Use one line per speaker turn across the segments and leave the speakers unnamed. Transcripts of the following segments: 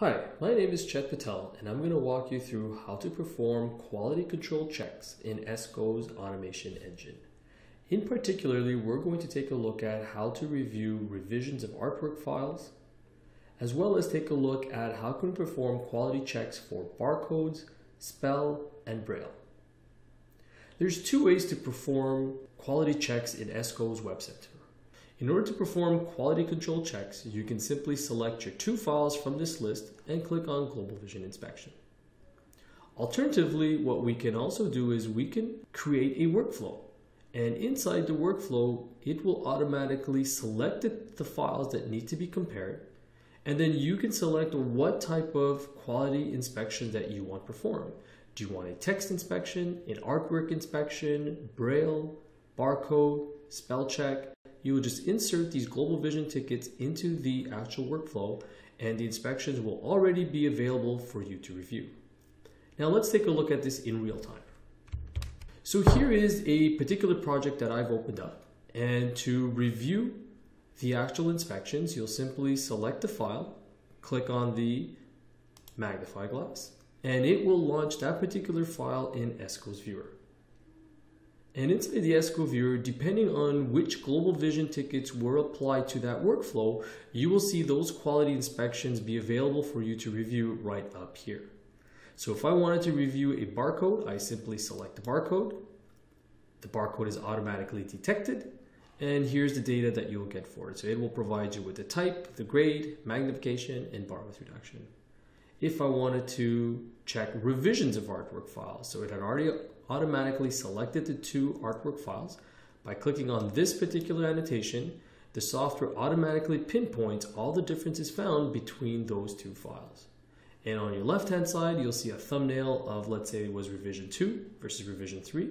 Hi, my name is Chet Patel and I'm going to walk you through how to perform quality control checks in Esko's automation engine. In particularly, we're going to take a look at how to review revisions of artwork files, as well as take a look at how can we perform quality checks for barcodes, spell, and braille. There's two ways to perform quality checks in Esko's Web Center. In order to perform quality control checks, you can simply select your two files from this list and click on Global Vision Inspection. Alternatively, what we can also do is we can create a workflow. And inside the workflow, it will automatically select the files that need to be compared. And then you can select what type of quality inspection that you want performed. Do you want a text inspection, an artwork inspection, braille, barcode, spell check, you will just insert these global vision tickets into the actual workflow and the inspections will already be available for you to review. Now let's take a look at this in real time. So here is a particular project that I've opened up and to review the actual inspections, you'll simply select the file, click on the magnify glass, and it will launch that particular file in Esko's viewer. And inside the Esko viewer, depending on which Global Vision tickets were applied to that workflow, you will see those quality inspections be available for you to review right up here. So if I wanted to review a barcode, I simply select the barcode. The barcode is automatically detected. And here's the data that you'll get for it. So it will provide you with the type, the grade, magnification, and bar width reduction. If I wanted to check revisions of artwork files, so it had already automatically selected the two artwork files. By clicking on this particular annotation, the software automatically pinpoints all the differences found between those two files. And on your left-hand side, you'll see a thumbnail of, let's say it was revision 2 versus revision 3.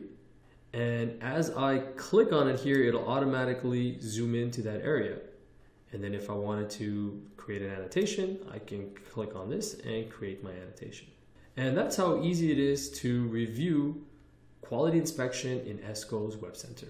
And as I click on it here, it'll automatically zoom into that area. And then if I wanted to create an annotation, I can click on this and create my annotation. And that's how easy it is to review quality inspection in Esko's Web Center.